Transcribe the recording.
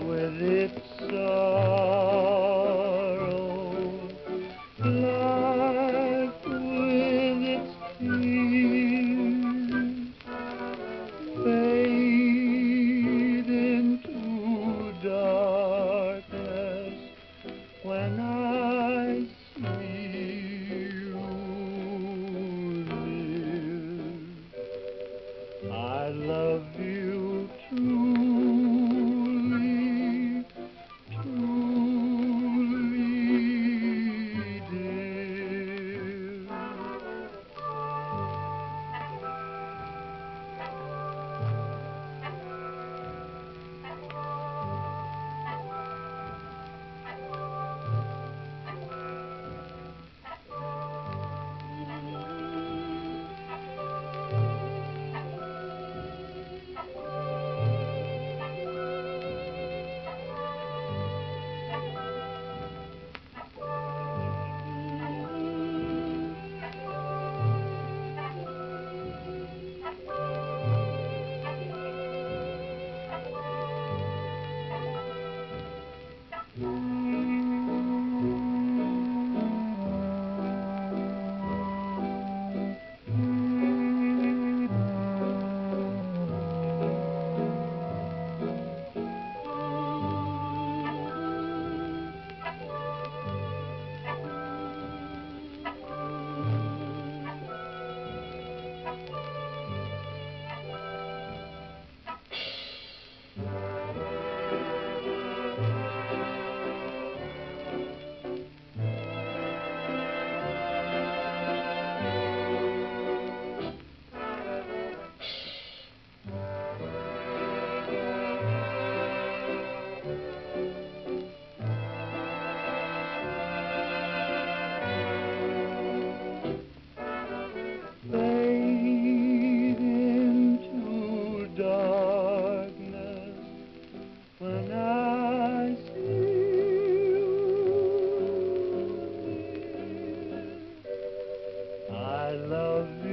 with its sorrow, life with its tears fade into darkness when I see you near. I love you too. Love